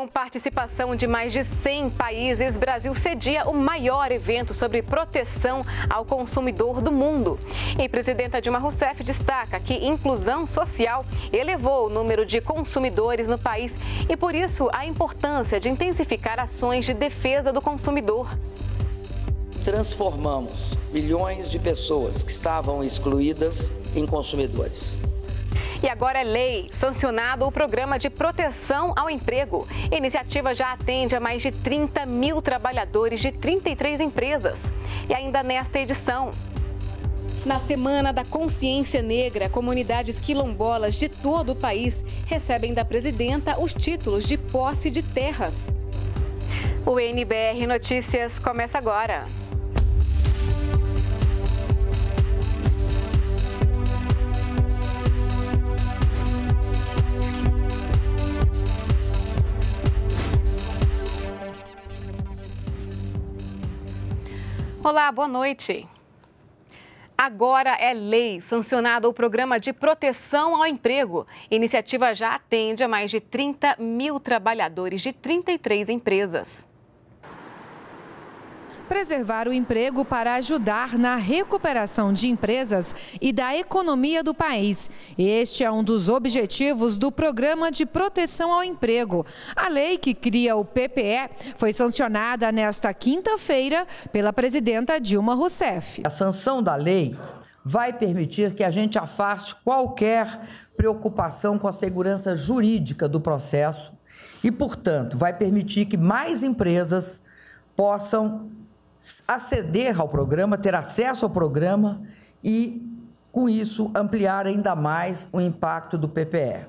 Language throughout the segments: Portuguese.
Com participação de mais de 100 países, Brasil cedia o maior evento sobre proteção ao consumidor do mundo. E presidenta Dilma Rousseff destaca que inclusão social elevou o número de consumidores no país e, por isso, a importância de intensificar ações de defesa do consumidor. Transformamos milhões de pessoas que estavam excluídas em consumidores. E agora é lei, sancionado o programa de proteção ao emprego. A iniciativa já atende a mais de 30 mil trabalhadores de 33 empresas. E ainda nesta edição, na Semana da Consciência Negra, comunidades quilombolas de todo o país recebem da presidenta os títulos de posse de terras. O NBR Notícias começa agora. Olá, boa noite. Agora é lei sancionado o programa de proteção ao emprego. A iniciativa já atende a mais de 30 mil trabalhadores de 33 empresas preservar o emprego para ajudar na recuperação de empresas e da economia do país. Este é um dos objetivos do Programa de Proteção ao Emprego. A lei que cria o PPE foi sancionada nesta quinta-feira pela presidenta Dilma Rousseff. A sanção da lei vai permitir que a gente afaste qualquer preocupação com a segurança jurídica do processo e, portanto, vai permitir que mais empresas possam aceder ao programa, ter acesso ao programa e, com isso, ampliar ainda mais o impacto do PPE.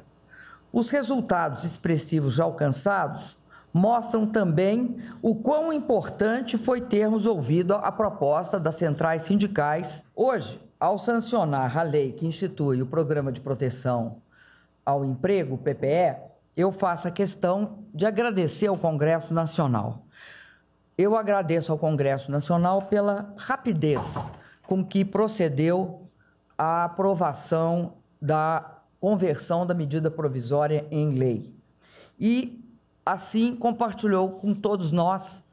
Os resultados expressivos já alcançados mostram também o quão importante foi termos ouvido a proposta das centrais sindicais. Hoje, ao sancionar a lei que institui o Programa de Proteção ao Emprego, PPE, eu faço a questão de agradecer ao Congresso Nacional eu agradeço ao Congresso Nacional pela rapidez com que procedeu a aprovação da conversão da medida provisória em lei. E, assim, compartilhou com todos nós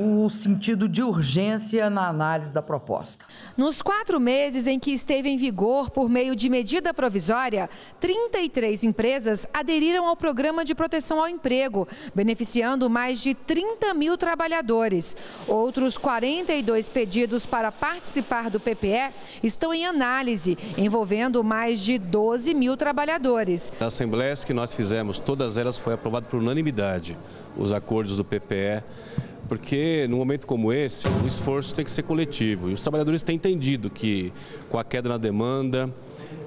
o sentido de urgência na análise da proposta. Nos quatro meses em que esteve em vigor por meio de medida provisória, 33 empresas aderiram ao programa de proteção ao emprego, beneficiando mais de 30 mil trabalhadores. Outros 42 pedidos para participar do PPE estão em análise, envolvendo mais de 12 mil trabalhadores. As assembleias que nós fizemos, todas elas foi aprovado por unanimidade, os acordos do PPE porque num momento como esse, o esforço tem que ser coletivo. E os trabalhadores têm entendido que com a queda na demanda,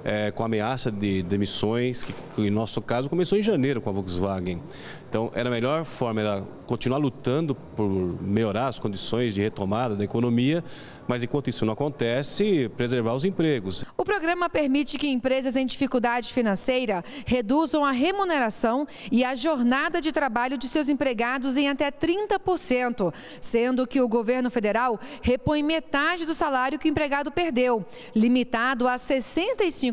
é, com ameaça de demissões, que, que, em nosso caso começou em janeiro com a Volkswagen. Então, era a melhor forma, era continuar lutando por melhorar as condições de retomada da economia, mas enquanto isso não acontece, preservar os empregos. O programa permite que empresas em dificuldade financeira reduzam a remuneração e a jornada de trabalho de seus empregados em até 30%, sendo que o governo federal repõe metade do salário que o empregado perdeu, limitado a 65%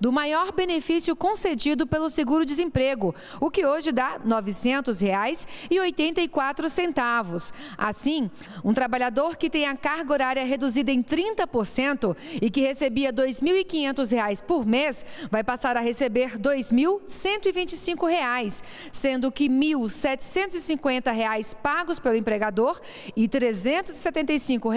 do maior benefício concedido pelo seguro-desemprego, o que hoje dá R$ 900,84. Assim, um trabalhador que tem a carga horária reduzida em 30% e que recebia R$ 2.500 por mês vai passar a receber R$ 2.125, sendo que R$ 1.750 pagos pelo empregador e R$ 375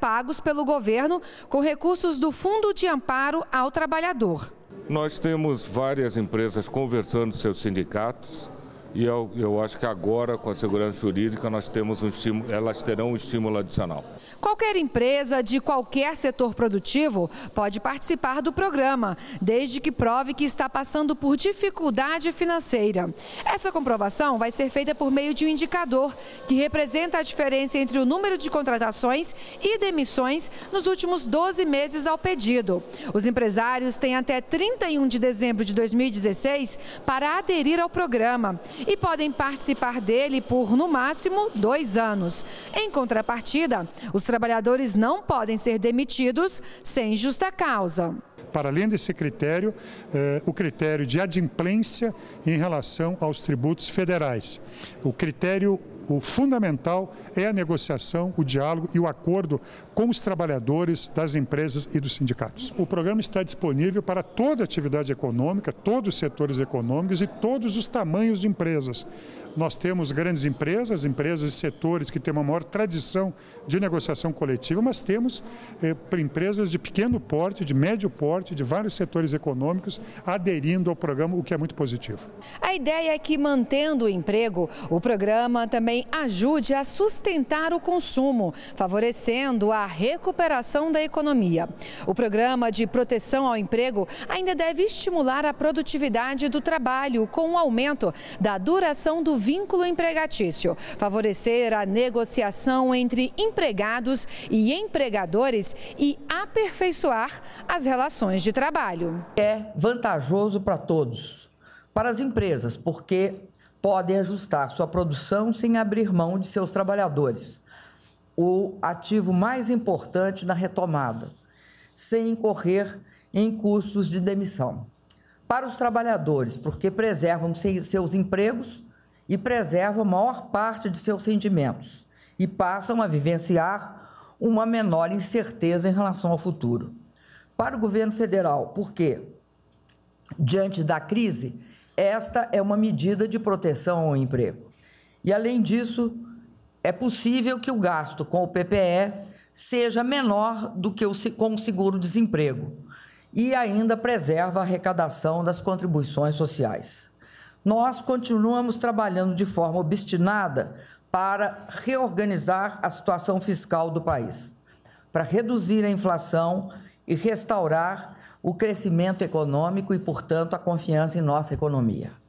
pagos pelo governo com recursos do Fundo de Amparo ao Trabalhador. Nós temos várias empresas conversando seus sindicatos e eu, eu acho que agora, com a segurança jurídica, nós temos um estímulo, elas terão um estímulo adicional. Qualquer empresa de qualquer setor produtivo pode participar do programa, desde que prove que está passando por dificuldade financeira. Essa comprovação vai ser feita por meio de um indicador que representa a diferença entre o número de contratações e demissões nos últimos 12 meses ao pedido. Os empresários têm até 31 de dezembro de 2016 para aderir ao programa e podem participar dele por, no máximo, dois anos. Em contrapartida, os trabalhadores não podem ser demitidos sem justa causa. para além desse critério, eh, o critério de adimplência em relação aos tributos federais. O critério o fundamental é a negociação, o diálogo e o acordo com os trabalhadores das empresas e dos sindicatos. O programa está disponível para toda atividade econômica, todos os setores econômicos e todos os tamanhos de empresas. Nós temos grandes empresas, empresas e setores que têm uma maior tradição de negociação coletiva, mas temos eh, empresas de pequeno porte, de médio porte, de vários setores econômicos aderindo ao programa, o que é muito positivo. A ideia é que, mantendo o emprego, o programa também ajude a sustentar o consumo, favorecendo a recuperação da economia. O programa de proteção ao emprego ainda deve estimular a produtividade do trabalho com o aumento da duração do vínculo empregatício, favorecer a negociação entre empregados e empregadores e aperfeiçoar as relações de trabalho. É vantajoso para todos. Para as empresas, porque podem ajustar sua produção sem abrir mão de seus trabalhadores. O ativo mais importante na retomada, sem incorrer em custos de demissão. Para os trabalhadores, porque preservam seus empregos e preservam a maior parte de seus rendimentos e passam a vivenciar uma menor incerteza em relação ao futuro. Para o governo federal, porque, diante da crise, esta é uma medida de proteção ao emprego. E, além disso, é possível que o gasto com o PPE seja menor do que o, com o seguro-desemprego e ainda preserva a arrecadação das contribuições sociais nós continuamos trabalhando de forma obstinada para reorganizar a situação fiscal do país, para reduzir a inflação e restaurar o crescimento econômico e, portanto, a confiança em nossa economia.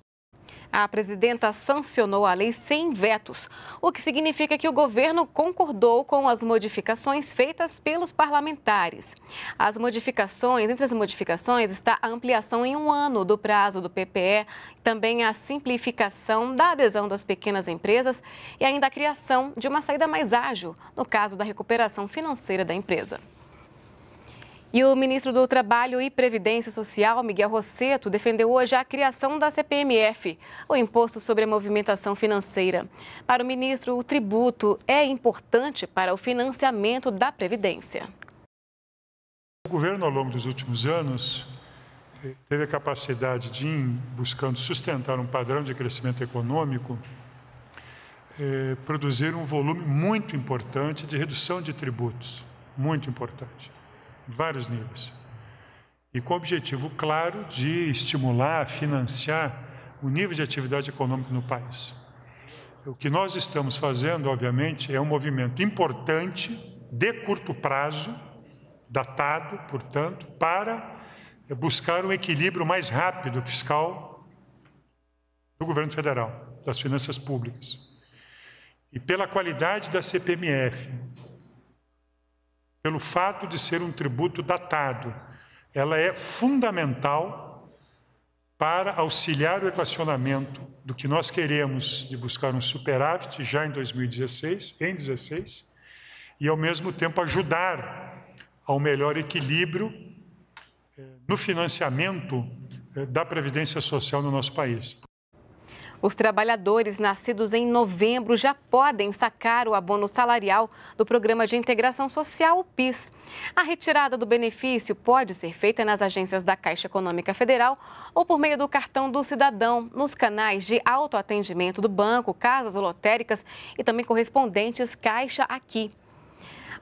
A presidenta sancionou a lei sem vetos, o que significa que o governo concordou com as modificações feitas pelos parlamentares. As modificações, entre as modificações, está a ampliação em um ano do prazo do PPE, também a simplificação da adesão das pequenas empresas e ainda a criação de uma saída mais ágil no caso da recuperação financeira da empresa. E o ministro do Trabalho e Previdência Social, Miguel Rosseto, defendeu hoje a criação da CPMF, o Imposto sobre a Movimentação Financeira. Para o ministro, o tributo é importante para o financiamento da Previdência. O governo, ao longo dos últimos anos, eh, teve a capacidade de ir buscando sustentar um padrão de crescimento econômico, eh, produzir um volume muito importante de redução de tributos, muito importante vários níveis. E com o objetivo claro de estimular, financiar o nível de atividade econômica no país. O que nós estamos fazendo, obviamente, é um movimento importante, de curto prazo, datado, portanto, para buscar um equilíbrio mais rápido fiscal do governo federal, das finanças públicas. E pela qualidade da CPMF, pelo fato de ser um tributo datado. Ela é fundamental para auxiliar o equacionamento do que nós queremos de buscar um superávit já em 2016, em 16, e ao mesmo tempo ajudar ao melhor equilíbrio eh, no financiamento eh, da previdência social no nosso país. Os trabalhadores nascidos em novembro já podem sacar o abono salarial do Programa de Integração Social, o PIS. A retirada do benefício pode ser feita nas agências da Caixa Econômica Federal ou por meio do cartão do cidadão, nos canais de autoatendimento do banco, casas lotéricas e também correspondentes Caixa Aqui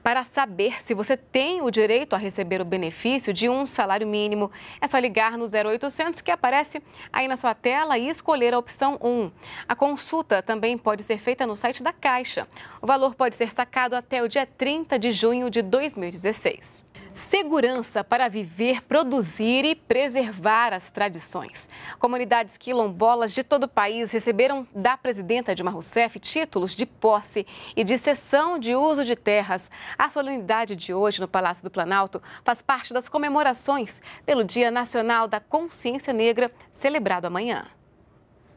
para saber se você tem o direito a receber o benefício de um salário mínimo. É só ligar no 0800 que aparece aí na sua tela e escolher a opção 1. A consulta também pode ser feita no site da Caixa. O valor pode ser sacado até o dia 30 de junho de 2016. Segurança para viver, produzir e preservar as tradições. Comunidades quilombolas de todo o país receberam da presidenta Dilma Rousseff títulos de posse e de cessão de uso de terras. A solenidade de hoje no Palácio do Planalto faz parte das comemorações pelo Dia Nacional da Consciência Negra, celebrado amanhã.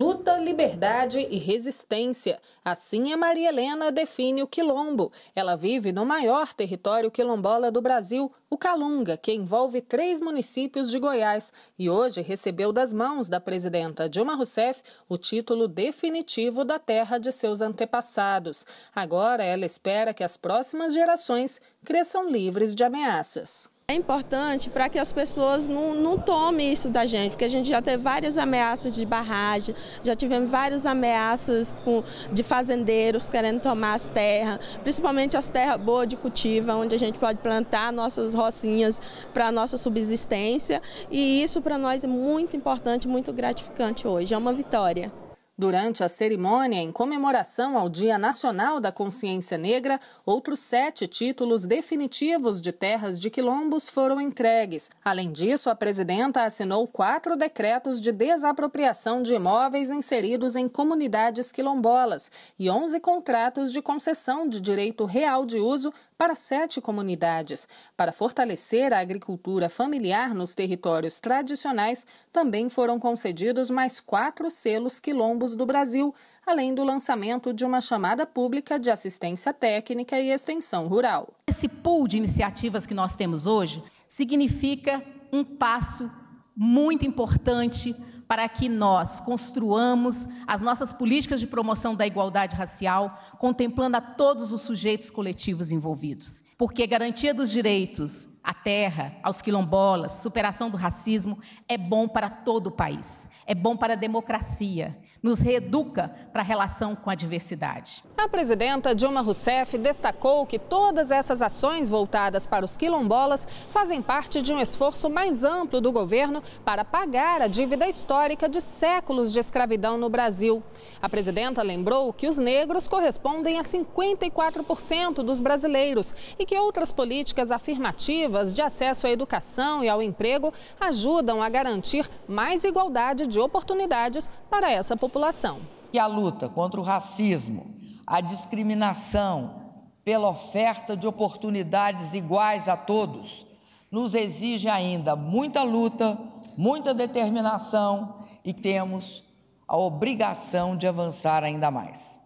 Luta, liberdade e resistência. Assim a Maria Helena define o quilombo. Ela vive no maior território quilombola do Brasil, o Calunga, que envolve três municípios de Goiás, e hoje recebeu das mãos da presidenta Dilma Rousseff o título definitivo da terra de seus antepassados. Agora ela espera que as próximas gerações cresçam livres de ameaças. É importante para que as pessoas não, não tomem isso da gente, porque a gente já teve várias ameaças de barragem, já tivemos várias ameaças com, de fazendeiros querendo tomar as terras, principalmente as terras boas de cultivo, onde a gente pode plantar nossas rocinhas para a nossa subsistência. E isso para nós é muito importante, muito gratificante hoje. É uma vitória. Durante a cerimônia em comemoração ao Dia Nacional da Consciência Negra, outros sete títulos definitivos de terras de quilombos foram entregues. Além disso, a presidenta assinou quatro decretos de desapropriação de imóveis inseridos em comunidades quilombolas e onze contratos de concessão de direito real de uso para sete comunidades. Para fortalecer a agricultura familiar nos territórios tradicionais, também foram concedidos mais quatro selos quilombos do Brasil, além do lançamento de uma chamada pública de assistência técnica e extensão rural. Esse pool de iniciativas que nós temos hoje significa um passo muito importante para que nós construamos as nossas políticas de promoção da igualdade racial, contemplando a todos os sujeitos coletivos envolvidos. Porque garantia dos direitos à terra, aos quilombolas, superação do racismo é bom para todo o país, é bom para a democracia, nos reeduca para a relação com a diversidade. A presidenta Dilma Rousseff destacou que todas essas ações voltadas para os quilombolas fazem parte de um esforço mais amplo do governo para pagar a dívida histórica de séculos de escravidão no Brasil. A presidenta lembrou que os negros correspondem a 54% dos brasileiros e que outras políticas afirmativas de acesso à educação e ao emprego ajudam a garantir mais igualdade de oportunidades para essa população população. E a luta contra o racismo, a discriminação pela oferta de oportunidades iguais a todos, nos exige ainda muita luta, muita determinação e temos a obrigação de avançar ainda mais.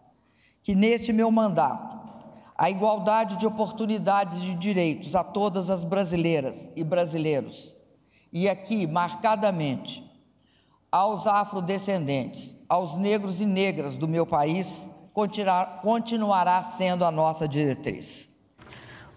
Que neste meu mandato, a igualdade de oportunidades e direitos a todas as brasileiras e brasileiros, e aqui marcadamente aos afrodescendentes, aos negros e negras do meu país, continuará sendo a nossa diretriz.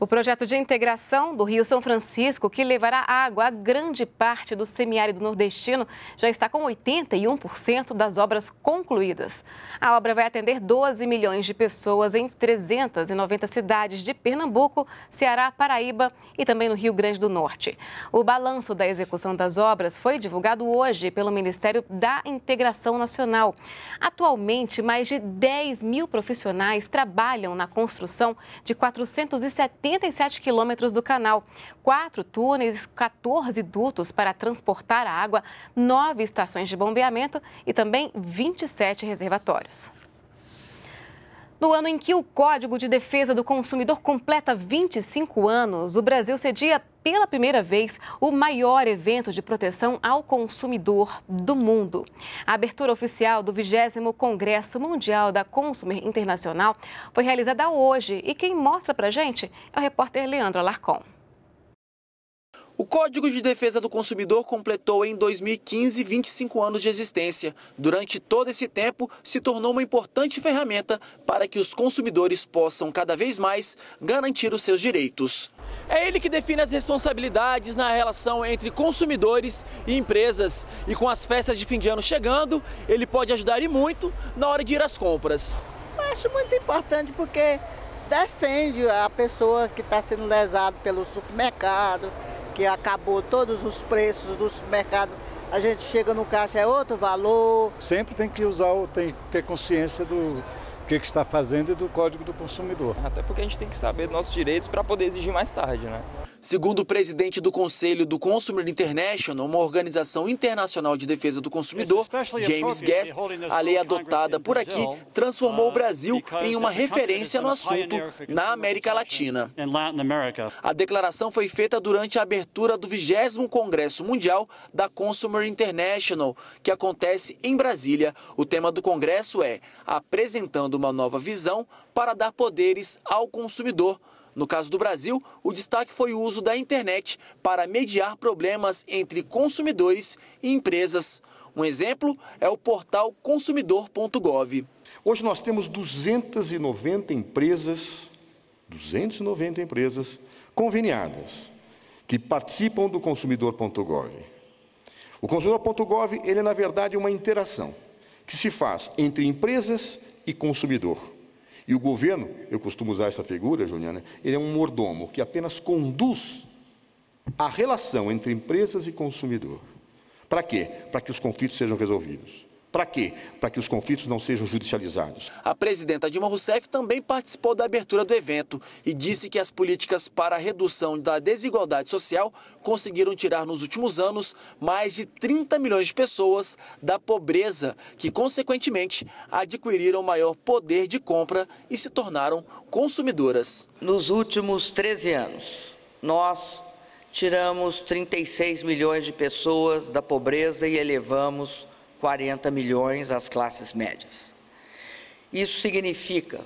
O projeto de integração do Rio São Francisco, que levará água a grande parte do semiárido nordestino, já está com 81% das obras concluídas. A obra vai atender 12 milhões de pessoas em 390 cidades de Pernambuco, Ceará, Paraíba e também no Rio Grande do Norte. O balanço da execução das obras foi divulgado hoje pelo Ministério da Integração Nacional. Atualmente, mais de 10 mil profissionais trabalham na construção de 470 87 quilômetros do canal, quatro túneis, 14 dutos para transportar a água, nove estações de bombeamento e também 27 reservatórios. No ano em que o Código de Defesa do Consumidor completa 25 anos, o Brasil cedia pela primeira vez o maior evento de proteção ao consumidor do mundo. A abertura oficial do 20 Congresso Mundial da Consumer Internacional foi realizada hoje e quem mostra pra gente é o repórter Leandro Alarcon. O Código de Defesa do Consumidor completou em 2015 25 anos de existência. Durante todo esse tempo, se tornou uma importante ferramenta para que os consumidores possam cada vez mais garantir os seus direitos. É ele que define as responsabilidades na relação entre consumidores e empresas. E com as festas de fim de ano chegando, ele pode ajudar e muito na hora de ir às compras. Eu acho muito importante porque defende a pessoa que está sendo lesada pelo supermercado que acabou todos os preços do supermercado. A gente chega no caixa é outro valor. Sempre tem que usar, tem que ter consciência do que, que está fazendo e do Código do Consumidor. Até porque a gente tem que saber dos nossos direitos para poder exigir mais tarde, né? Segundo o presidente do Conselho do Consumer International, uma organização internacional de defesa do consumidor, James Guest, a lei adotada por aqui transformou o Brasil em uma referência no assunto na América Latina. A declaração foi feita durante a abertura do 20 Congresso Mundial da Consumer International, que acontece em Brasília. O tema do congresso é apresentando uma nova visão para dar poderes ao consumidor. No caso do Brasil, o destaque foi o uso da internet para mediar problemas entre consumidores e empresas. Um exemplo é o portal consumidor.gov. Hoje nós temos 290 empresas, 290 empresas conveniadas que participam do consumidor.gov. O consumidor.gov, ele é na verdade uma interação que se faz entre empresas e consumidor. E o governo, eu costumo usar essa figura, Juliana, ele é um mordomo que apenas conduz a relação entre empresas e consumidor. Para quê? Para que os conflitos sejam resolvidos. Para quê? Para que os conflitos não sejam judicializados. A presidenta Dilma Rousseff também participou da abertura do evento e disse que as políticas para a redução da desigualdade social conseguiram tirar nos últimos anos mais de 30 milhões de pessoas da pobreza, que consequentemente adquiriram maior poder de compra e se tornaram consumidoras. Nos últimos 13 anos, nós tiramos 36 milhões de pessoas da pobreza e elevamos 40 milhões às classes médias. Isso significa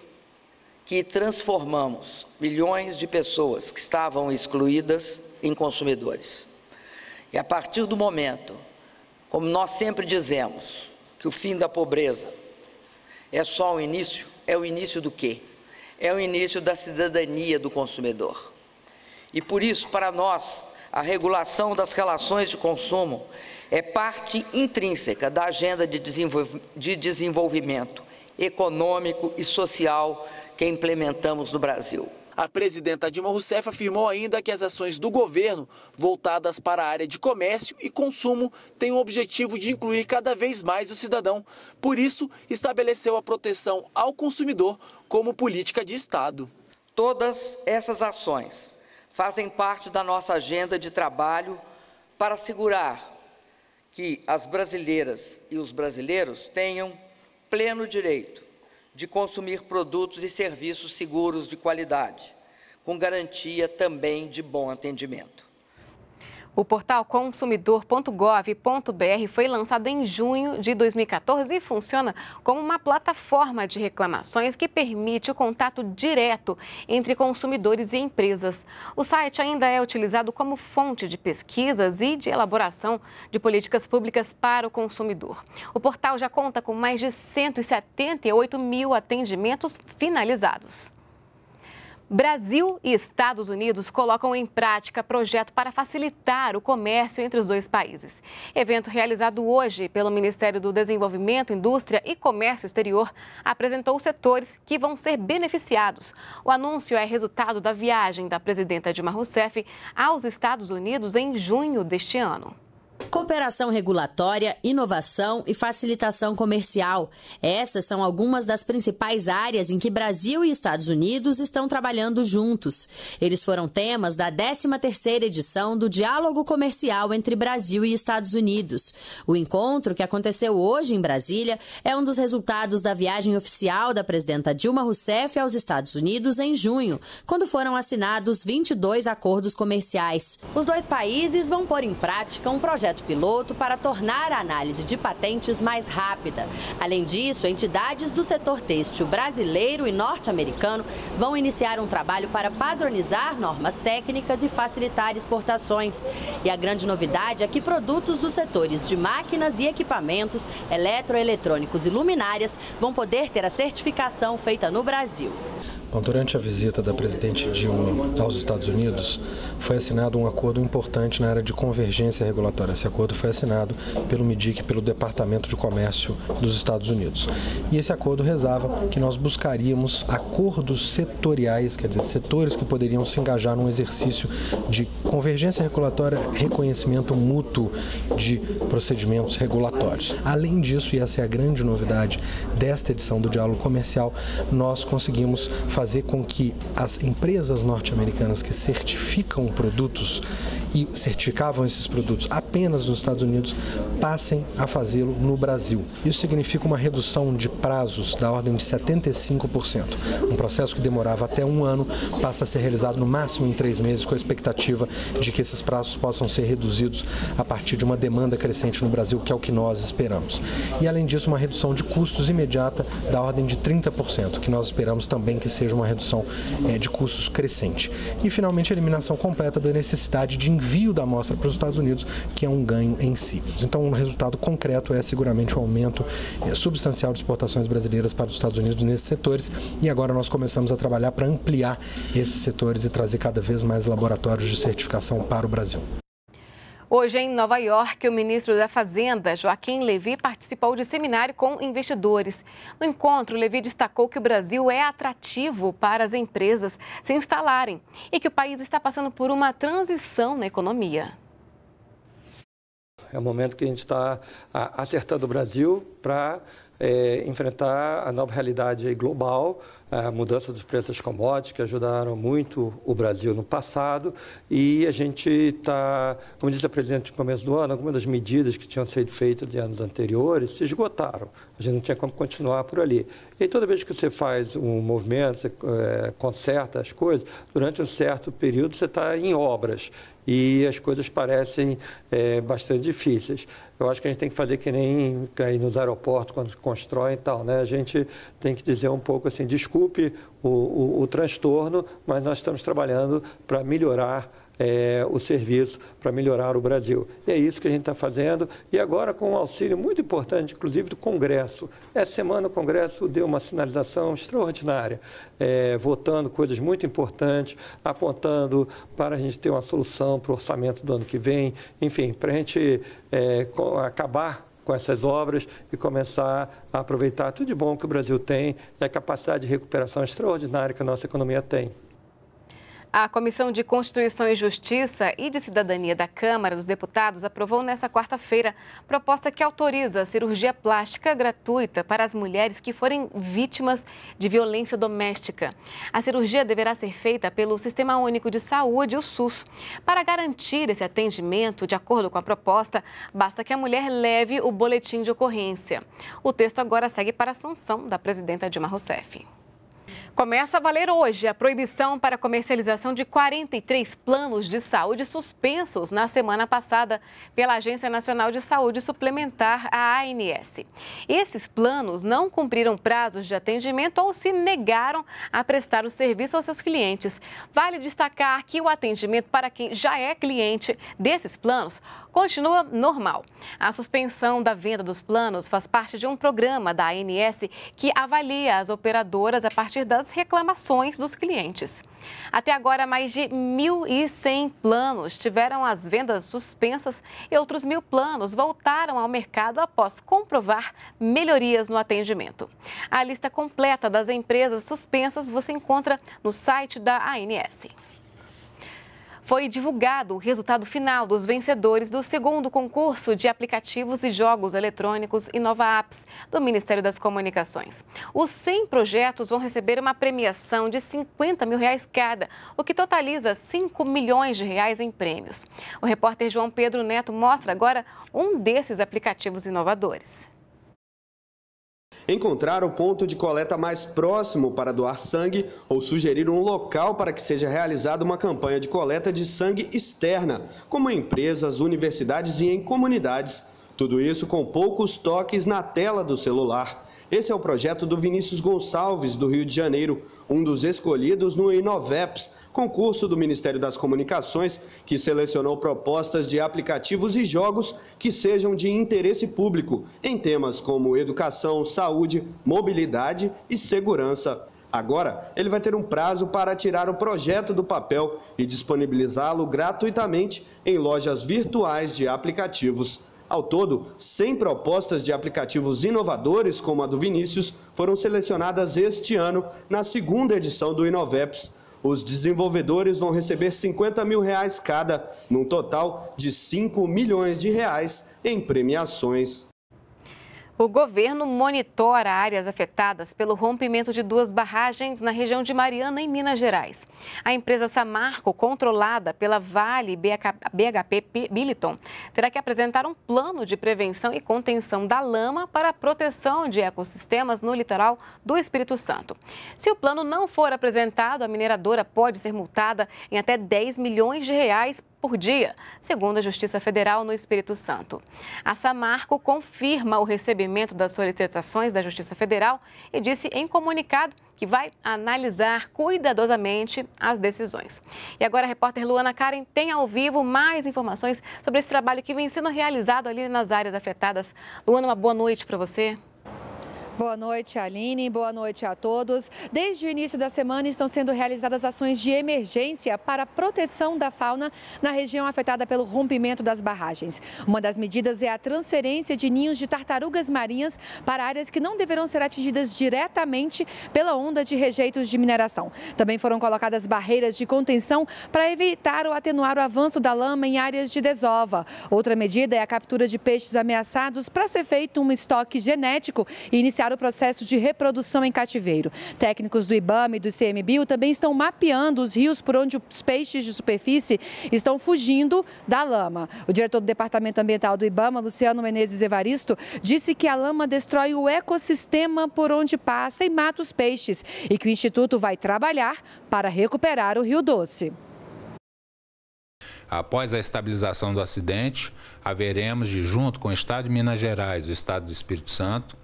que transformamos milhões de pessoas que estavam excluídas em consumidores. E a partir do momento, como nós sempre dizemos, que o fim da pobreza é só o início, é o início do quê? É o início da cidadania do consumidor. E por isso, para nós, a regulação das relações de consumo é parte intrínseca da agenda de, de desenvolvimento econômico e social que implementamos no Brasil. A presidenta Dilma Rousseff afirmou ainda que as ações do governo voltadas para a área de comércio e consumo têm o objetivo de incluir cada vez mais o cidadão. Por isso, estabeleceu a proteção ao consumidor como política de Estado. Todas essas ações fazem parte da nossa agenda de trabalho para assegurar que as brasileiras e os brasileiros tenham pleno direito de consumir produtos e serviços seguros de qualidade, com garantia também de bom atendimento. O portal consumidor.gov.br foi lançado em junho de 2014 e funciona como uma plataforma de reclamações que permite o contato direto entre consumidores e empresas. O site ainda é utilizado como fonte de pesquisas e de elaboração de políticas públicas para o consumidor. O portal já conta com mais de 178 mil atendimentos finalizados. Brasil e Estados Unidos colocam em prática projeto para facilitar o comércio entre os dois países. Evento realizado hoje pelo Ministério do Desenvolvimento, Indústria e Comércio Exterior apresentou os setores que vão ser beneficiados. O anúncio é resultado da viagem da presidenta Dilma Rousseff aos Estados Unidos em junho deste ano. Cooperação regulatória, inovação e facilitação comercial. Essas são algumas das principais áreas em que Brasil e Estados Unidos estão trabalhando juntos. Eles foram temas da 13ª edição do Diálogo Comercial entre Brasil e Estados Unidos. O encontro, que aconteceu hoje em Brasília, é um dos resultados da viagem oficial da presidenta Dilma Rousseff aos Estados Unidos em junho, quando foram assinados 22 acordos comerciais. Os dois países vão pôr em prática um projeto piloto para tornar a análise de patentes mais rápida. Além disso, entidades do setor têxtil brasileiro e norte-americano vão iniciar um trabalho para padronizar normas técnicas e facilitar exportações. E a grande novidade é que produtos dos setores de máquinas e equipamentos, eletroeletrônicos e luminárias vão poder ter a certificação feita no Brasil. Bom, durante a visita da presidente Dilma aos Estados Unidos, foi assinado um acordo importante na área de convergência regulatória. Esse acordo foi assinado pelo MIDIC, pelo Departamento de Comércio dos Estados Unidos. E esse acordo rezava que nós buscaríamos acordos setoriais, quer dizer, setores que poderiam se engajar num exercício de convergência regulatória, reconhecimento mútuo de procedimentos regulatórios. Além disso, e essa é a grande novidade desta edição do Diálogo Comercial, nós conseguimos fazer com que as empresas norte-americanas que certificam produtos e certificavam esses produtos apenas nos Estados Unidos passem a fazê-lo no Brasil. Isso significa uma redução de prazos da ordem de 75%. Um processo que demorava até um ano passa a ser realizado no máximo em três meses, com a expectativa de que esses prazos possam ser reduzidos a partir de uma demanda crescente no Brasil, que é o que nós esperamos. E além disso, uma redução de custos imediata da ordem de 30%, que nós esperamos também que seja uma redução é, de custos crescente. E finalmente a eliminação completa da necessidade de envio da amostra para os Estados Unidos, que é um ganho em si. Então, um resultado concreto é seguramente o um aumento é, substancial de exportações brasileiras para os Estados Unidos nesses setores. E agora nós começamos a trabalhar para ampliar esses setores e trazer cada vez mais laboratórios de certificação para o Brasil. Hoje, em Nova York, o ministro da Fazenda, Joaquim Levy, participou de seminário com investidores. No encontro, Levy destacou que o Brasil é atrativo para as empresas se instalarem e que o país está passando por uma transição na economia. É o momento que a gente está acertando o Brasil para é, enfrentar a nova realidade global, a mudança dos preços das commodities, que ajudaram muito o Brasil no passado, e a gente está, como disse a presidente no começo do ano, algumas das medidas que tinham sido feitas em anos anteriores se esgotaram. A gente não tinha como continuar por ali. E toda vez que você faz um movimento, você é, conserta as coisas, durante um certo período você está em obras e as coisas parecem é, bastante difíceis. Eu acho que a gente tem que fazer que nem aí nos aeroportos, quando constrói e tal, né? A gente tem que dizer um pouco assim, o, o, o transtorno, mas nós estamos trabalhando para melhorar é, o serviço para melhorar o Brasil. E é isso que a gente está fazendo, e agora com um auxílio muito importante, inclusive do Congresso. Essa semana o Congresso deu uma sinalização extraordinária, é, votando coisas muito importantes, apontando para a gente ter uma solução para o orçamento do ano que vem, enfim, para a gente é, acabar com essas obras e começar a aproveitar tudo de bom que o Brasil tem e a capacidade de recuperação extraordinária que a nossa economia tem. A Comissão de Constituição e Justiça e de Cidadania da Câmara dos Deputados aprovou nesta quarta-feira proposta que autoriza a cirurgia plástica gratuita para as mulheres que forem vítimas de violência doméstica. A cirurgia deverá ser feita pelo Sistema Único de Saúde, o SUS. Para garantir esse atendimento, de acordo com a proposta, basta que a mulher leve o boletim de ocorrência. O texto agora segue para a sanção da presidenta Dilma Rousseff. Começa a valer hoje a proibição para comercialização de 43 planos de saúde suspensos na semana passada pela Agência Nacional de Saúde Suplementar, a ANS. Esses planos não cumpriram prazos de atendimento ou se negaram a prestar o serviço aos seus clientes. Vale destacar que o atendimento para quem já é cliente desses planos continua normal. A suspensão da venda dos planos faz parte de um programa da ANS que avalia as operadoras a partir das reclamações dos clientes. Até agora, mais de 1.100 planos tiveram as vendas suspensas e outros mil planos voltaram ao mercado após comprovar melhorias no atendimento. A lista completa das empresas suspensas você encontra no site da ANS foi divulgado o resultado final dos vencedores do segundo concurso de aplicativos e jogos eletrônicos Inova Apps do Ministério das Comunicações. Os 100 projetos vão receber uma premiação de 50 mil reais cada, o que totaliza 5 milhões de reais em prêmios. O repórter João Pedro Neto mostra agora um desses aplicativos inovadores. Encontrar o ponto de coleta mais próximo para doar sangue ou sugerir um local para que seja realizada uma campanha de coleta de sangue externa, como em empresas, universidades e em comunidades. Tudo isso com poucos toques na tela do celular. Esse é o projeto do Vinícius Gonçalves, do Rio de Janeiro, um dos escolhidos no Inoveps, concurso do Ministério das Comunicações, que selecionou propostas de aplicativos e jogos que sejam de interesse público, em temas como educação, saúde, mobilidade e segurança. Agora, ele vai ter um prazo para tirar o projeto do papel e disponibilizá-lo gratuitamente em lojas virtuais de aplicativos. Ao todo, 100 propostas de aplicativos inovadores, como a do Vinícius, foram selecionadas este ano na segunda edição do Inoveps. Os desenvolvedores vão receber 50 mil reais cada, num total de 5 milhões de reais em premiações. O governo monitora áreas afetadas pelo rompimento de duas barragens na região de Mariana, em Minas Gerais. A empresa Samarco, controlada pela Vale BHP Billiton, terá que apresentar um plano de prevenção e contenção da lama para a proteção de ecossistemas no litoral do Espírito Santo. Se o plano não for apresentado, a mineradora pode ser multada em até 10 milhões de reais por dia, segundo a Justiça Federal no Espírito Santo. A Samarco confirma o recebimento das solicitações da Justiça Federal e disse em comunicado que vai analisar cuidadosamente as decisões. E agora a repórter Luana Karen tem ao vivo mais informações sobre esse trabalho que vem sendo realizado ali nas áreas afetadas. Luana, uma boa noite para você. Boa noite, Aline. Boa noite a todos. Desde o início da semana estão sendo realizadas ações de emergência para proteção da fauna na região afetada pelo rompimento das barragens. Uma das medidas é a transferência de ninhos de tartarugas marinhas para áreas que não deverão ser atingidas diretamente pela onda de rejeitos de mineração. Também foram colocadas barreiras de contenção para evitar ou atenuar o avanço da lama em áreas de desova. Outra medida é a captura de peixes ameaçados para ser feito um estoque genético e iniciar iniciar o processo de reprodução em cativeiro. Técnicos do IBAMA e do ICMBio também estão mapeando os rios por onde os peixes de superfície estão fugindo da lama. O diretor do Departamento Ambiental do IBAMA, Luciano Menezes Evaristo, disse que a lama destrói o ecossistema por onde passa e mata os peixes e que o Instituto vai trabalhar para recuperar o Rio Doce. Após a estabilização do acidente, haveremos de, junto com o Estado de Minas Gerais e o Estado do Espírito Santo,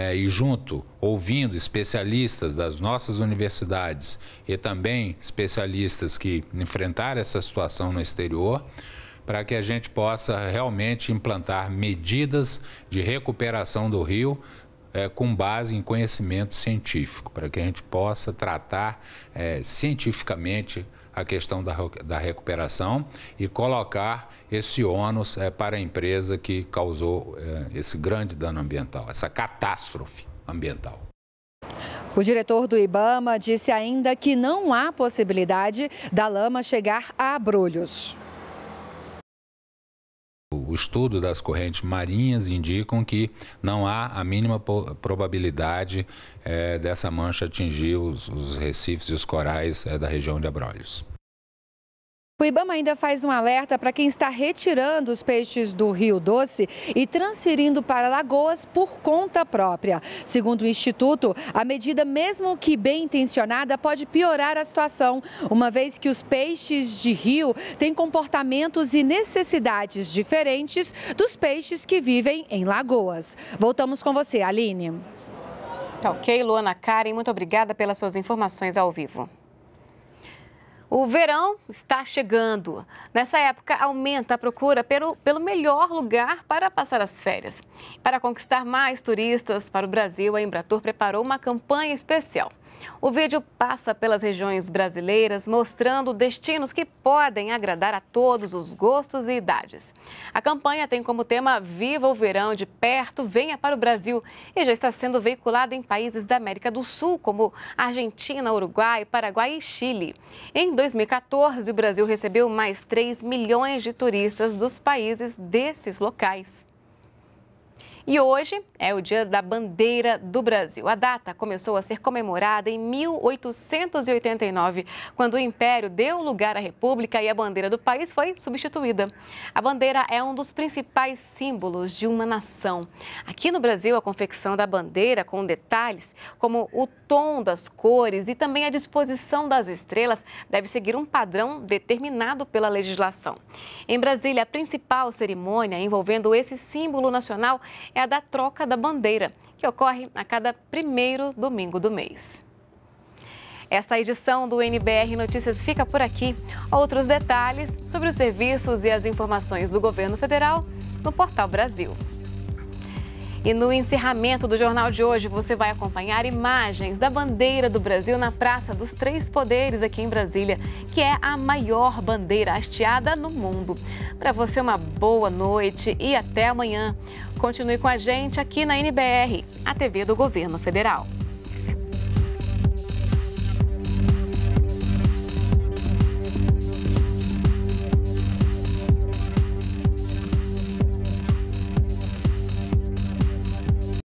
é, e junto, ouvindo especialistas das nossas universidades e também especialistas que enfrentaram essa situação no exterior, para que a gente possa realmente implantar medidas de recuperação do rio é, com base em conhecimento científico, para que a gente possa tratar é, cientificamente a questão da, da recuperação e colocar esse ônus é, para a empresa que causou é, esse grande dano ambiental, essa catástrofe ambiental. O diretor do IBAMA disse ainda que não há possibilidade da lama chegar a abrolhos. O estudo das correntes marinhas indicam que não há a mínima probabilidade é, dessa mancha atingir os, os, recifes e os corais é, da região de Abrolhos. O IBAMA ainda faz um alerta para quem está retirando os peixes do Rio Doce e transferindo para lagoas por conta própria. Segundo o Instituto, a medida, mesmo que bem intencionada, pode piorar a situação, uma vez que os peixes de rio têm comportamentos e necessidades diferentes dos peixes que vivem em lagoas. Voltamos com você, Aline. Tá ok, Luana Karen, muito obrigada pelas suas informações ao vivo. O verão está chegando. Nessa época, aumenta a procura pelo, pelo melhor lugar para passar as férias. Para conquistar mais turistas para o Brasil, a Embratur preparou uma campanha especial. O vídeo passa pelas regiões brasileiras, mostrando destinos que podem agradar a todos os gostos e idades. A campanha tem como tema Viva o Verão de Perto, Venha para o Brasil e já está sendo veiculada em países da América do Sul, como Argentina, Uruguai, Paraguai e Chile. Em 2014, o Brasil recebeu mais 3 milhões de turistas dos países desses locais. E hoje é o Dia da Bandeira do Brasil. A data começou a ser comemorada em 1889, quando o Império deu lugar à República e a bandeira do país foi substituída. A bandeira é um dos principais símbolos de uma nação. Aqui no Brasil, a confecção da bandeira, com detalhes como o tom das cores e também a disposição das estrelas, deve seguir um padrão determinado pela legislação. Em Brasília, a principal cerimônia envolvendo esse símbolo nacional é a da troca da bandeira, que ocorre a cada primeiro domingo do mês. Esta edição do NBR Notícias fica por aqui. Outros detalhes sobre os serviços e as informações do governo federal no Portal Brasil. E no encerramento do jornal de hoje, você vai acompanhar imagens da bandeira do Brasil na Praça dos Três Poderes, aqui em Brasília, que é a maior bandeira hasteada no mundo. Para você, uma boa noite e até amanhã. Continue com a gente aqui na NBR, a TV do Governo Federal.